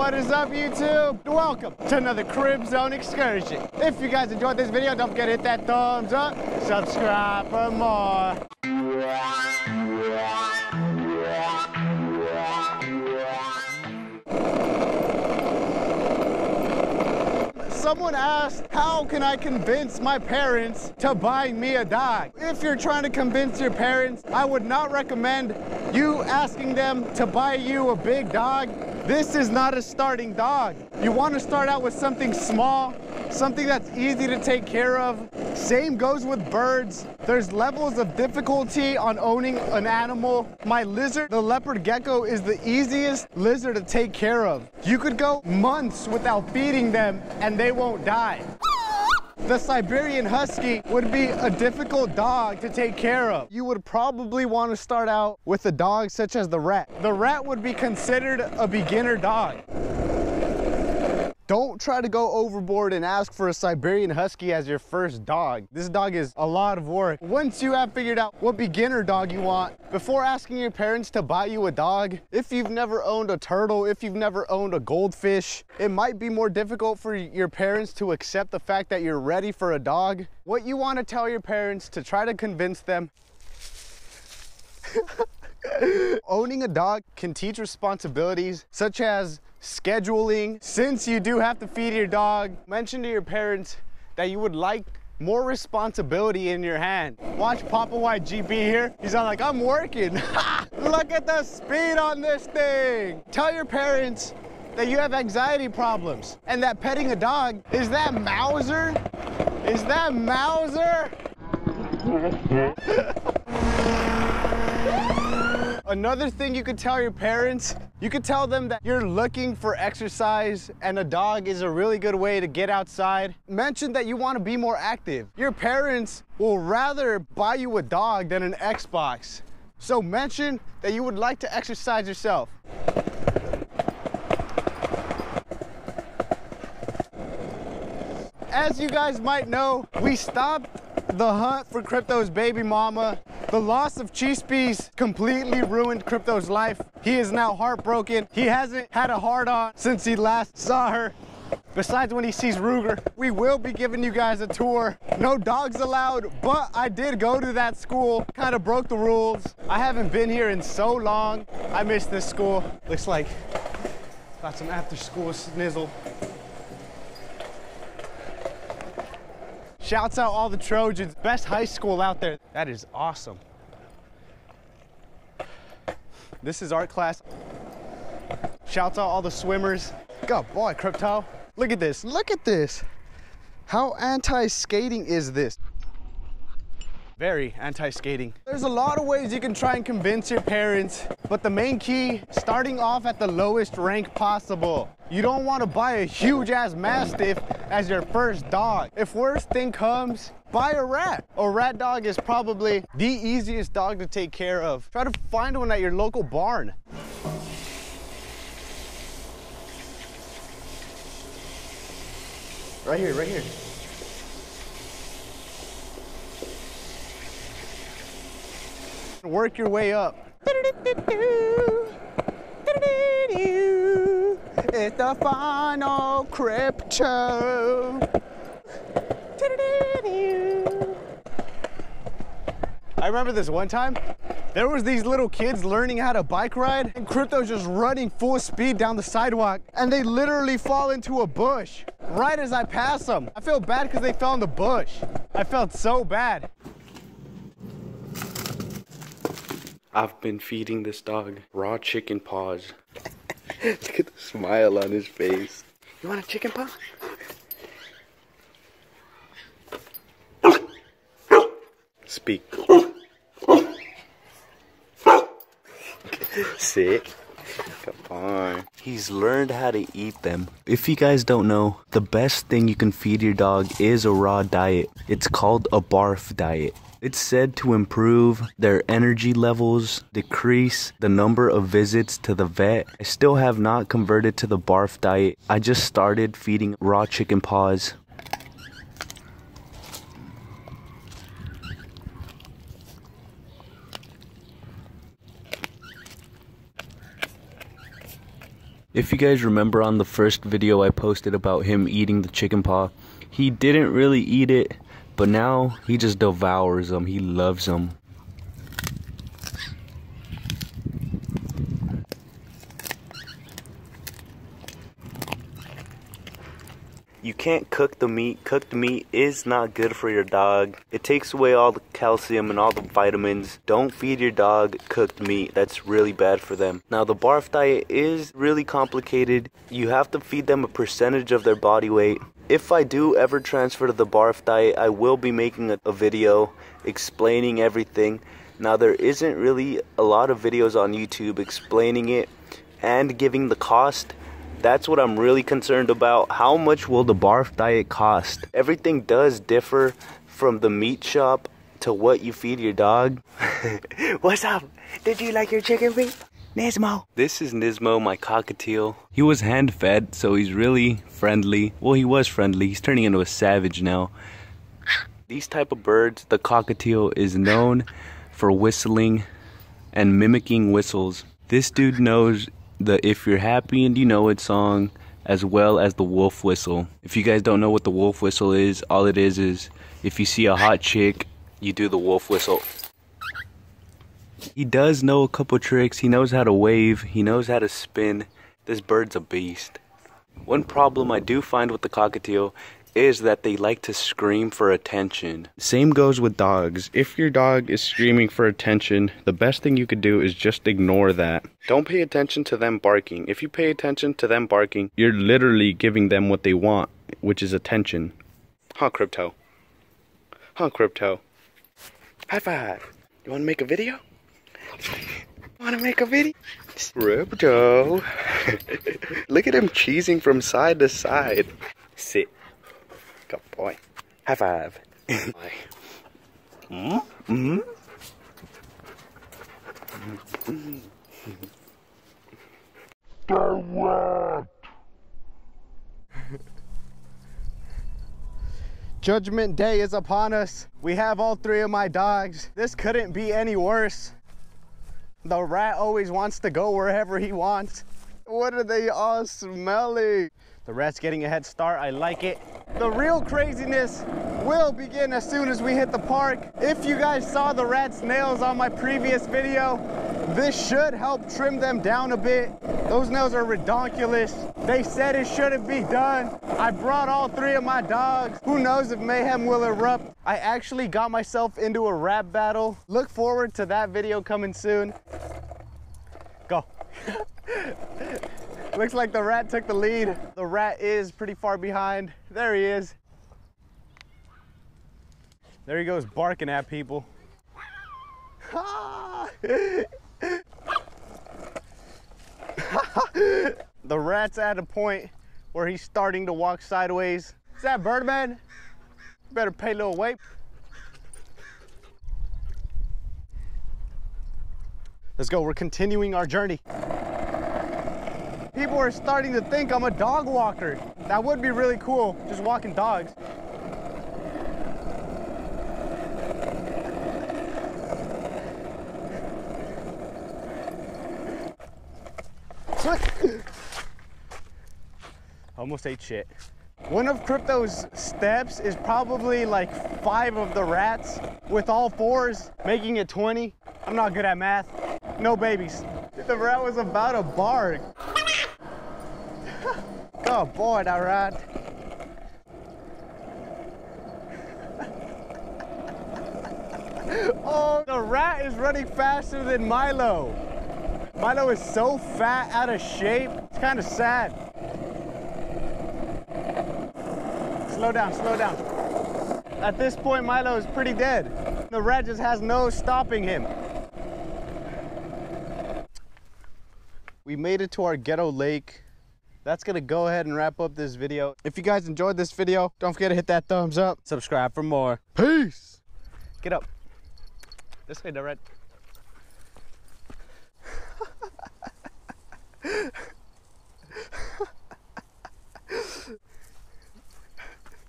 What is up, YouTube? Welcome to another Crib Zone excursion. If you guys enjoyed this video, don't forget to hit that thumbs up, subscribe for more. Someone asked, how can I convince my parents to buy me a dog? If you're trying to convince your parents, I would not recommend you asking them to buy you a big dog. This is not a starting dog. You want to start out with something small, something that's easy to take care of. Same goes with birds. There's levels of difficulty on owning an animal. My lizard, the leopard gecko, is the easiest lizard to take care of. You could go months without feeding them and they won't die. The Siberian Husky would be a difficult dog to take care of. You would probably want to start out with a dog such as the rat. The rat would be considered a beginner dog. Don't try to go overboard and ask for a Siberian Husky as your first dog. This dog is a lot of work. Once you have figured out what beginner dog you want, before asking your parents to buy you a dog, if you've never owned a turtle, if you've never owned a goldfish, it might be more difficult for your parents to accept the fact that you're ready for a dog. What you want to tell your parents to try to convince them Owning a dog can teach responsibilities such as scheduling. Since you do have to feed your dog, mention to your parents that you would like more responsibility in your hand. Watch Papa White GP here. He's all like, I'm working. Look at the speed on this thing. Tell your parents that you have anxiety problems and that petting a dog, is that Mauser? Is that Mauser? Another thing you could tell your parents, you could tell them that you're looking for exercise and a dog is a really good way to get outside. Mention that you want to be more active. Your parents will rather buy you a dog than an Xbox. So mention that you would like to exercise yourself. As you guys might know, we stopped the hunt for Crypto's baby mama the loss of Chispis completely ruined Crypto's life. He is now heartbroken. He hasn't had a heart on since he last saw her. Besides when he sees Ruger, we will be giving you guys a tour. No dogs allowed, but I did go to that school. Kind of broke the rules. I haven't been here in so long. I miss this school. Looks like got some after school snizzle. Shouts out all the Trojans. Best high school out there. That is awesome. This is art class. Shouts out all the swimmers. God boy, Crypto. Look at this, look at this. How anti-skating is this? very anti-skating. There's a lot of ways you can try and convince your parents, but the main key, starting off at the lowest rank possible. You don't want to buy a huge ass Mastiff as your first dog. If worst thing comes, buy a rat. A rat dog is probably the easiest dog to take care of. Try to find one at your local barn. Right here, right here. Work your way up. It's the final crypto. I remember this one time, there was these little kids learning how to bike ride and Crypto's just running full speed down the sidewalk and they literally fall into a bush right as I pass them. I feel bad because they fell in the bush. I felt so bad. I've been feeding this dog raw chicken paws. Look at the smile on his face. You want a chicken paw? Speak. Sit. Come on. He's learned how to eat them. If you guys don't know, the best thing you can feed your dog is a raw diet. It's called a barf diet. It's said to improve their energy levels, decrease the number of visits to the vet. I still have not converted to the barf diet. I just started feeding raw chicken paws. If you guys remember on the first video I posted about him eating the chicken paw, he didn't really eat it, but now he just devours them. He loves them. You can't cook the meat. Cooked meat is not good for your dog. It takes away all the calcium and all the vitamins. Don't feed your dog cooked meat. That's really bad for them. Now, the barf diet is really complicated. You have to feed them a percentage of their body weight. If I do ever transfer to the barf diet, I will be making a, a video explaining everything. Now, there isn't really a lot of videos on YouTube explaining it and giving the cost that's what I'm really concerned about. How much will the barf diet cost? Everything does differ from the meat shop to what you feed your dog. What's up? Did you like your chicken feet? Nismo. This is Nismo, my cockatiel. He was hand fed, so he's really friendly. Well, he was friendly. He's turning into a savage now. These type of birds, the cockatiel is known for whistling and mimicking whistles. This dude knows the If You're Happy and You Know It song, as well as the wolf whistle. If you guys don't know what the wolf whistle is, all it is is if you see a hot chick, you do the wolf whistle. He does know a couple tricks. He knows how to wave, he knows how to spin. This bird's a beast. One problem I do find with the cockatiel is that they like to scream for attention. Same goes with dogs. If your dog is screaming for attention, the best thing you could do is just ignore that. Don't pay attention to them barking. If you pay attention to them barking, you're literally giving them what they want, which is attention. Huh, Crypto? Huh, Crypto? High five. You want to make a video? Want to make a video? Crypto. Look at him cheesing from side to side. Sit. Good boy. High five. mm -hmm. Judgment Day is upon us. We have all three of my dogs. This couldn't be any worse. The rat always wants to go wherever he wants. What are they all smelling? The rat's getting a head start. I like it. The real craziness will begin as soon as we hit the park. If you guys saw the rat's nails on my previous video, this should help trim them down a bit. Those nails are redonkulous. They said it shouldn't be done. I brought all three of my dogs. Who knows if mayhem will erupt. I actually got myself into a rap battle. Look forward to that video coming soon. Go. Looks like the rat took the lead. The rat is pretty far behind. There he is. There he goes barking at people. the rat's at a point where he's starting to walk sideways. Is that Birdman? Better pay a little weight. Let's go, we're continuing our journey. People are starting to think I'm a dog walker. That would be really cool, just walking dogs. Almost ate shit. One of Crypto's steps is probably like five of the rats with all fours, making it 20. I'm not good at math. No babies. The rat was about to bark. Oh boy, that rat. oh, the rat is running faster than Milo. Milo is so fat, out of shape. It's kind of sad. Slow down, slow down. At this point, Milo is pretty dead. The rat just has no stopping him. We made it to our ghetto lake that's gonna go ahead and wrap up this video. If you guys enjoyed this video, don't forget to hit that thumbs up, subscribe for more. Peace. Get up. This way, the Red.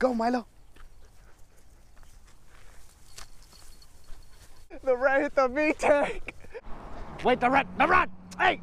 Go, Milo. The rat hit the V-tank. Wait, the rat, the rat, hey!